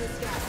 the sky.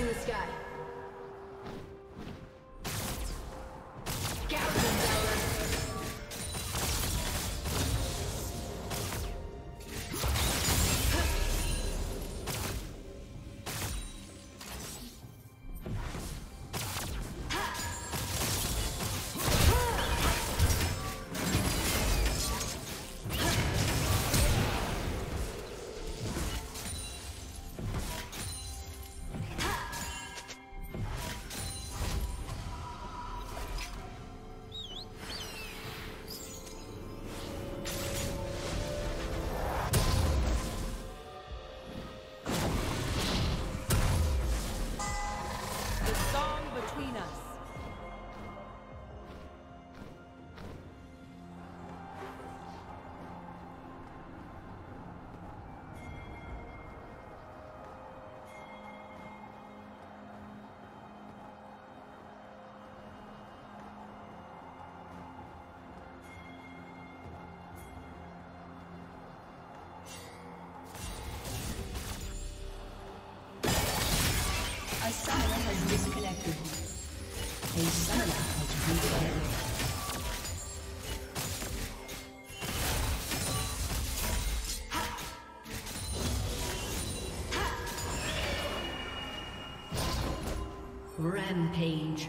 In the sky. Rampage.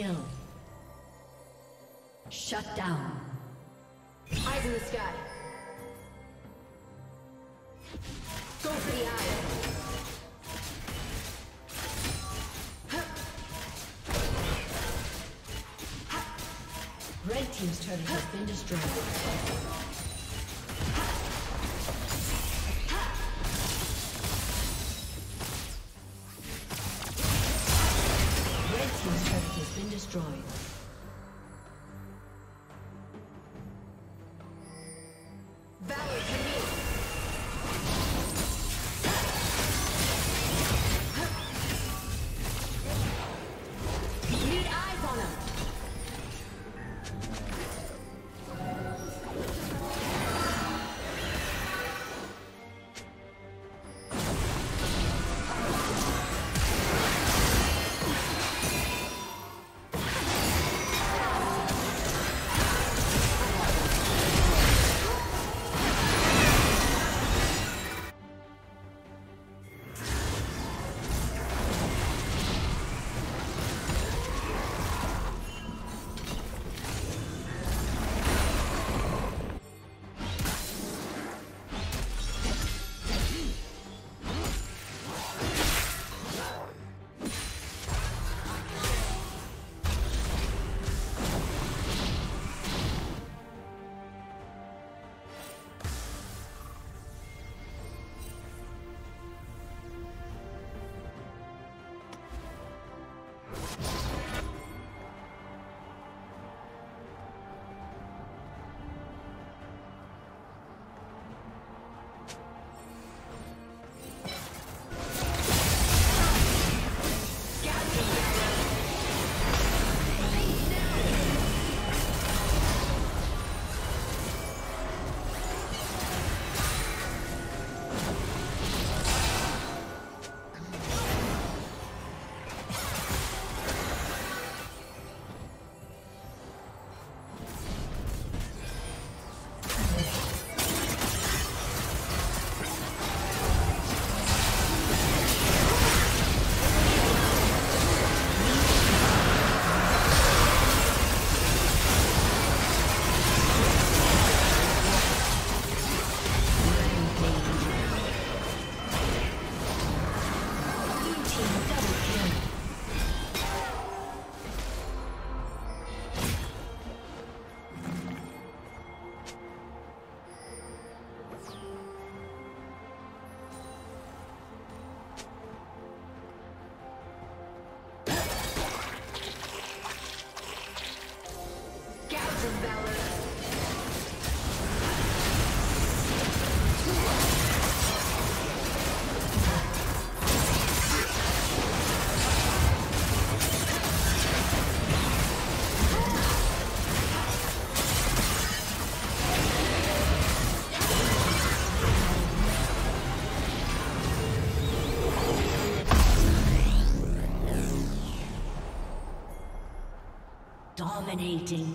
kill. Shut down. Eyes in the sky. Go for the eye. Red Team's turret has been destroyed. destroyed. Dominating.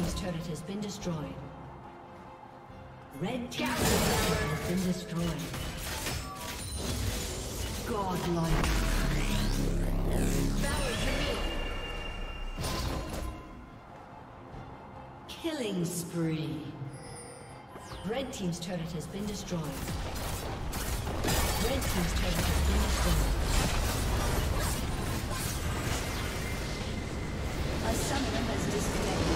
team's turret has been destroyed. Red team's turret has been destroyed. Godlike. Bowing to me. Killing spree. Red team's turret has been destroyed. Red team's turret has been destroyed. A summoner has disconnected.